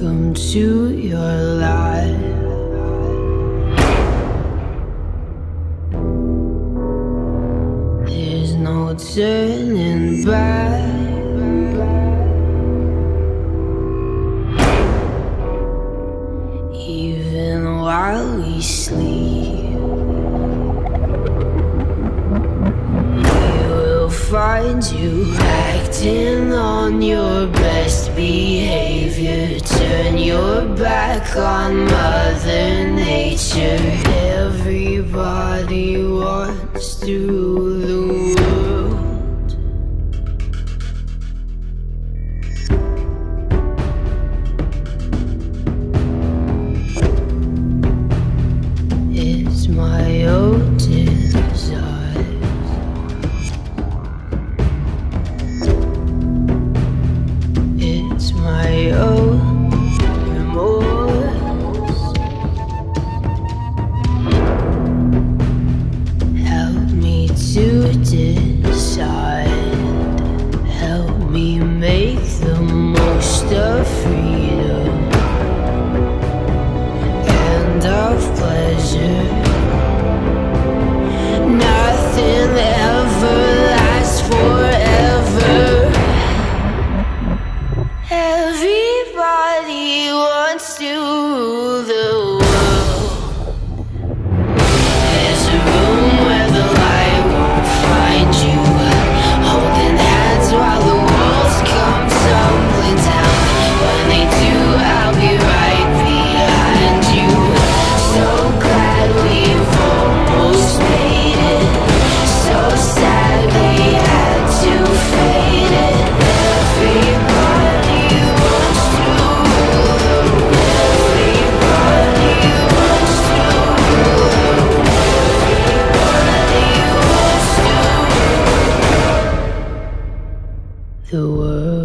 to your life. There's no turning back. Even while we sleep, we will find you acting on your best behavior. Turn your back on Mother Nature. Everybody wants to 街。the world. Uh,